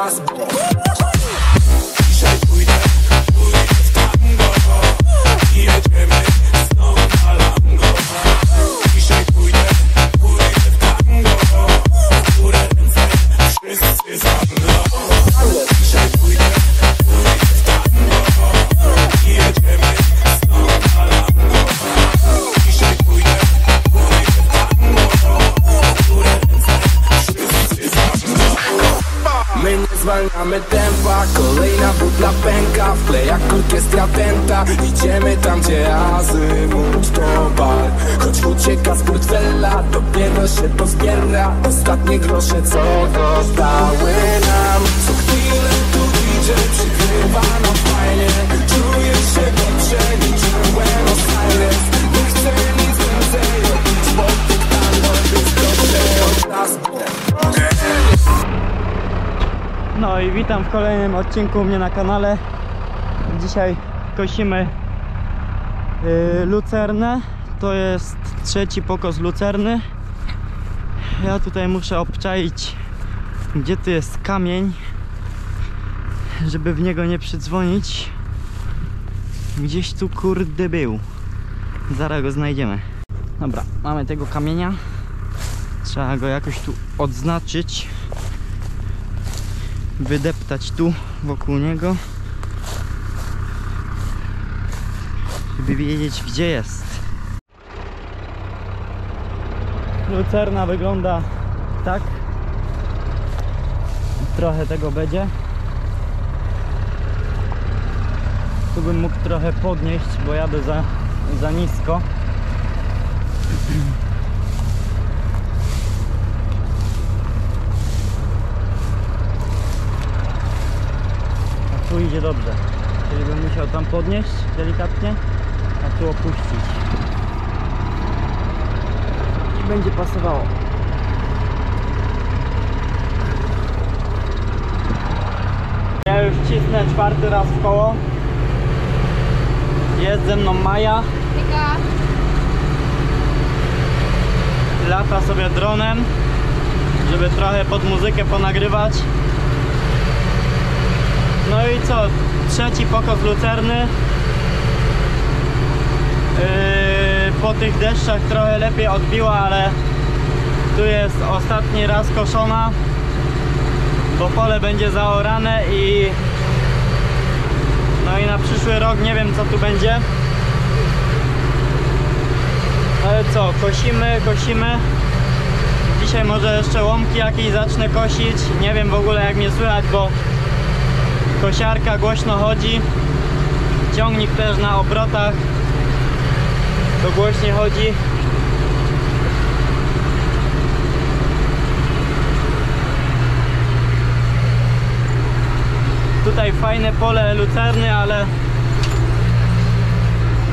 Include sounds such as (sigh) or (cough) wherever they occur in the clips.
nas bo dostały nam Co chwilę tu przykrywa nam fajnie Czuję się dobrze niczym Buenos Aires Nie chcę nic więcej robić Bo tych jest dobrze od nas No i witam w kolejnym odcinku u mnie na kanale. Dzisiaj kosimy yy, lucernę. To jest trzeci pokos lucerny. Ja tutaj muszę obczaić, gdzie tu jest kamień, żeby w niego nie przydzwonić. Gdzieś tu kurde był. Zaraz go znajdziemy. Dobra, mamy tego kamienia. Trzeba go jakoś tu odznaczyć wydeptać tu wokół niego żeby wiedzieć gdzie jest lucerna wygląda tak trochę tego będzie tu bym mógł trochę podnieść bo jadę za, za nisko A tu idzie dobrze. Czyli bym musiał tam podnieść delikatnie, a tu opuścić. I będzie pasowało. Czwarty raz w koło. Jest ze mną Maja. Lata sobie dronem, żeby trochę pod muzykę ponagrywać. No i co? Trzeci pokos lucerny. Yy, po tych deszczach trochę lepiej odbiła, ale tu jest ostatni raz koszona, bo pole będzie zaorane i no i na przyszły rok nie wiem co tu będzie. Ale co, kosimy, kosimy. Dzisiaj może jeszcze łąki jakieś zacznę kosić. Nie wiem w ogóle jak mnie słychać, bo kosiarka głośno chodzi. Ciągnik też na obrotach. To głośniej chodzi. Tutaj fajne pole lucerny, ale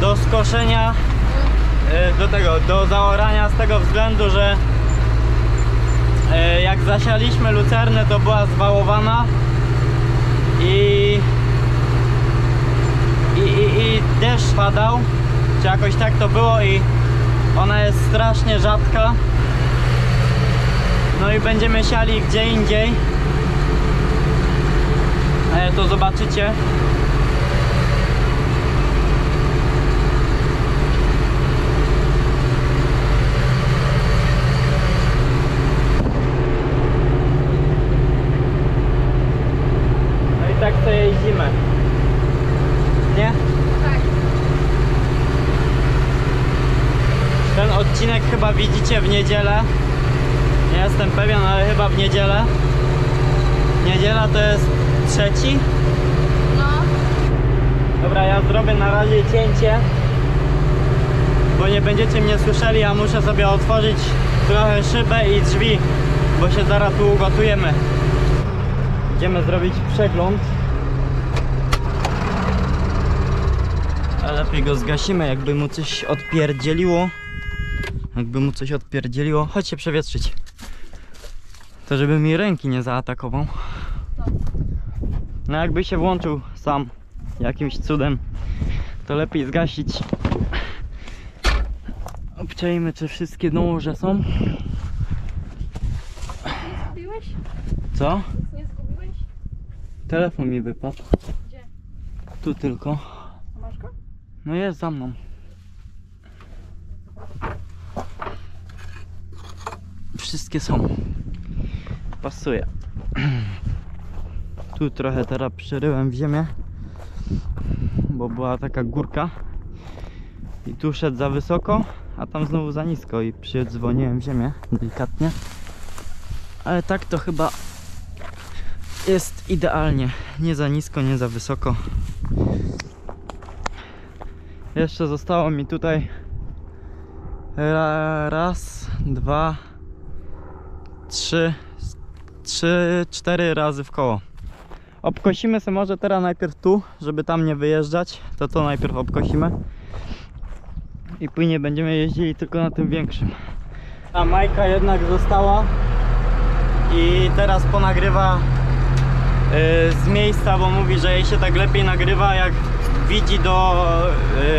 do skoszenia e, do tego, do zaorania z tego względu, że e, jak zasialiśmy lucernę to była zwałowana i i, i, i deszcz padał czy jakoś tak to było i ona jest strasznie rzadka. No i będziemy siali gdzie indziej to zobaczycie No i tak sobie jeździmy. Nie? tak. Ten odcinek chyba widzicie w niedzielę. Nie jestem pewien, ale chyba w niedzielę. Niedziela to jest trzeci. No, Dobra, ja zrobię na razie cięcie. Bo nie będziecie mnie słyszeli, a muszę sobie otworzyć trochę szybę i drzwi, bo się zaraz tu ugotujemy. Idziemy zrobić przegląd. A lepiej go zgasimy, jakby mu coś odpierdzieliło. Jakby mu coś odpierdzieliło. Chodź się przewietrzyć. To żeby mi ręki nie zaatakował. No jakby się włączył sam jakimś cudem, to lepiej zgasić. Obczajmy, czy wszystkie noże są. zgubiłeś? Co? Nie zgubiłeś? Telefon mi wypadł. Gdzie? Tu tylko. Masz go? No jest za mną. Wszystkie są. Pasuje. (clears throat) Tu trochę teraz przeryłem w ziemię, bo była taka górka i tu szedł za wysoko, a tam znowu za nisko i przydzwoniłem w ziemię delikatnie. Ale tak to chyba jest idealnie. Nie za nisko, nie za wysoko. Jeszcze zostało mi tutaj ra- raz, dwa, trzy, trzy, cztery razy w koło. Obkosimy sobie może teraz najpierw tu, żeby tam nie wyjeżdżać. To to najpierw obkosimy. I później będziemy jeździli tylko na tym większym. A Majka jednak została i teraz ponagrywa y, z miejsca, bo mówi, że jej się tak lepiej nagrywa, jak widzi do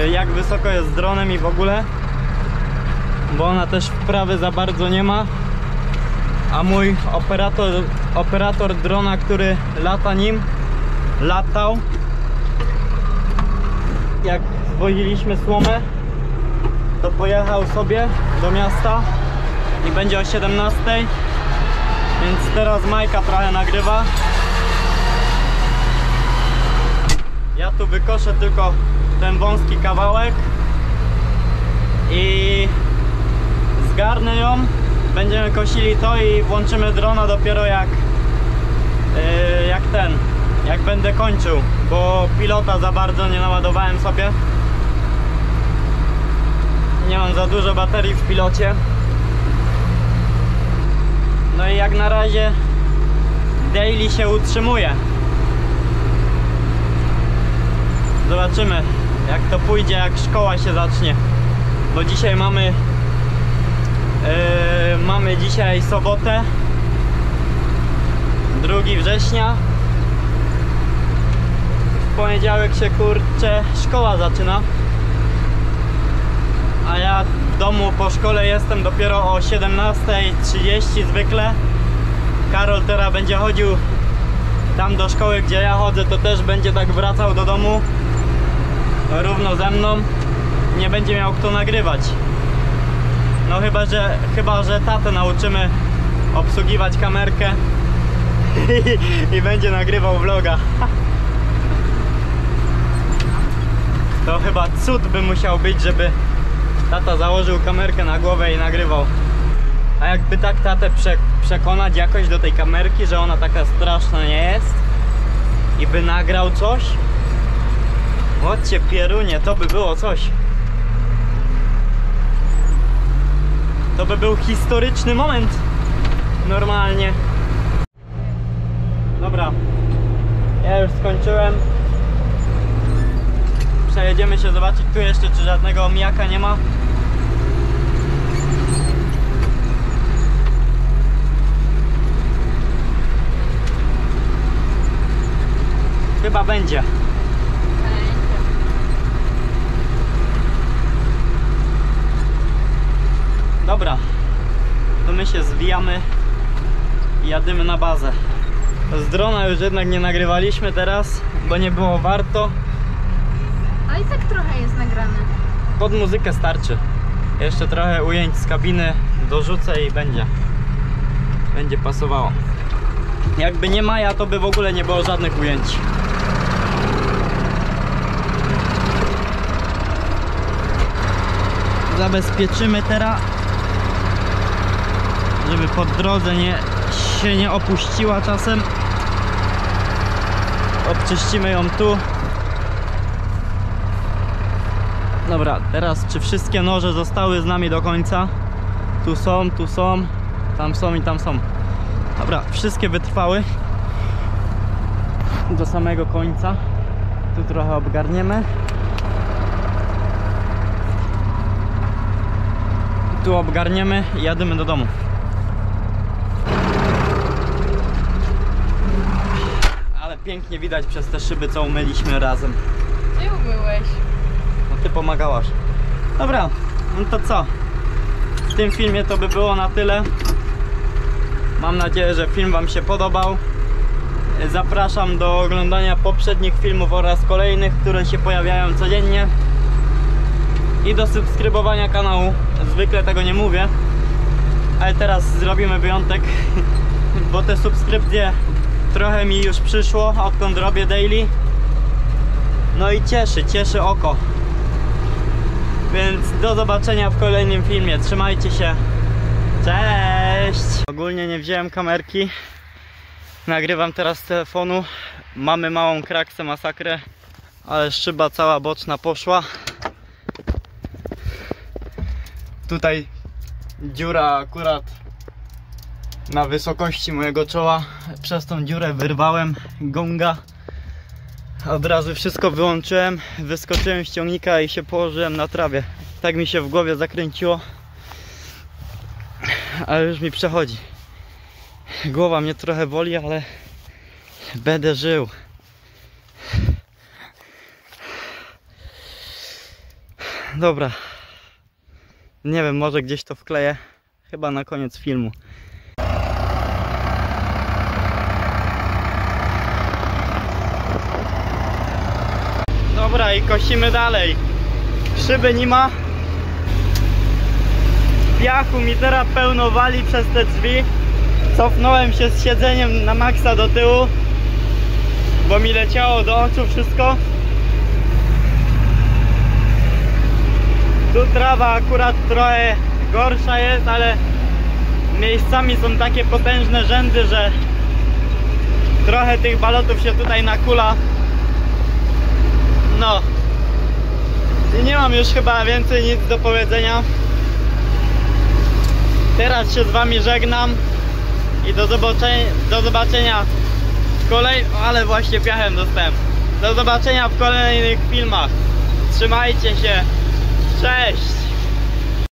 y, jak wysoko jest z dronem i w ogóle. Bo ona też wprawy za bardzo nie ma. A mój operator, operator drona, który lata nim, latał. Jak zwoziliśmy słomę, to pojechał sobie do miasta i będzie o 17. Więc teraz Majka trochę nagrywa. Ja tu wykoszę tylko ten wąski kawałek i zgarnę ją. Będziemy kosili to i włączymy drona dopiero jak yy, jak ten, jak będę kończył, bo pilota za bardzo nie naładowałem sobie. Nie mam za dużo baterii w pilocie. No i jak na razie daily się utrzymuje. Zobaczymy jak to pójdzie, jak szkoła się zacznie. Bo dzisiaj mamy yy, mamy dzisiaj sobotę 2 września. W poniedziałek się kurczę szkoła zaczyna. A ja w domu po szkole jestem dopiero o 17.30 zwykle. Karol teraz będzie chodził tam do szkoły, gdzie ja chodzę, to też będzie tak wracał do domu równo ze mną. Nie będzie miał kto nagrywać. No chyba, że chyba, że tatę nauczymy obsługiwać kamerkę i, (laughs) i będzie nagrywał vloga. (laughs) To chyba cud by musiał być, żeby tata założył kamerkę na głowę i nagrywał. A jakby tak tatę prze, przekonać jakoś do tej kamerki, że ona taka straszna nie jest i by nagrał coś, Chodźcie pierunie, to by było coś. To by był historyczny moment. Normalnie. Dobra. Ja już skończyłem. Przejedziemy się zobaczyć tu jeszcze, czy żadnego omijaka nie ma. Chyba będzie. Dobra, to my się zwijamy i jadymy na bazę. Z drona już jednak nie nagrywaliśmy teraz, bo nie było warto. Ale i tak trochę jest nagrane. Pod muzykę starczy. Jeszcze trochę ujęć z kabiny dorzucę i będzie. Będzie pasowało. Jakby nie Maja, to by w ogóle nie było żadnych ujęć. Zabezpieczymy teraz, żeby po drodze nie, się nie opuściła czasem. Obczyścimy ją tu. Dobra, teraz czy wszystkie noże zostały z nami do końca? Tu są, tu są, tam są i tam są. Dobra, wszystkie wytrwały do samego końca. Tu trochę obgarniemy. Tu obgarniemy i jadymy do domu. Ale pięknie widać przez te szyby, co umyliśmy razem. Ty umyłeś. No ty pomagałaś. Dobra, no to co? W tym filmie to by było na tyle. Mam nadzieję, że film Wam się podobał. zapraszam do oglądania poprzednich filmów oraz kolejnych, które się pojawiają codziennie i do subskrybowania kanału. Zwykle tego nie mówię, ale teraz zrobimy wyjątek, (laughs) bo te subskrypcje trochę mi już przyszło, odkąd robię daily. No i cieszy, cieszy oko. Więc do zobaczenia w kolejnym filmie. Trzymajcie się. Cześć! Ogólnie nie wziąłem kamerki. Nagrywam teraz z telefonu. Mamy małą kraksę, masakrę, ale szyba cała boczna poszła. Tutaj dziura akurat na wysokości mojego czoła. Przez tą dziurę wyrwałem gonga. Od razu wszystko wyłączyłem, wyskoczyłem z ciągnika i się położyłem na trawie. Tak mi się w głowie zakręciło. Ale już mi przechodzi. Głowa mnie trochę boli, ale będę żył. Dobra. Nie wiem, może gdzieś to wkleję. Chyba na koniec filmu. I kosimy dalej. Szyby nie ma. Piachu mi teraz pełno wali przez te drzwi. Cofnąłem się z siedzeniem na maksa do tyłu, bo mi leciało do oczu wszystko. Tu trawa akurat trochę gorsza jest, ale miejscami są takie potężne rzędy, że trochę tych balotów się tutaj nakula. No. I nie mam już chyba więcej nic do powiedzenia. Teraz się z wami żegnam i do zobaczenia, do zobaczenia w kolej... ale właśnie piachem dostałem. Do zobaczenia w kolejnych filmach. Trzymajcie się. Cześć!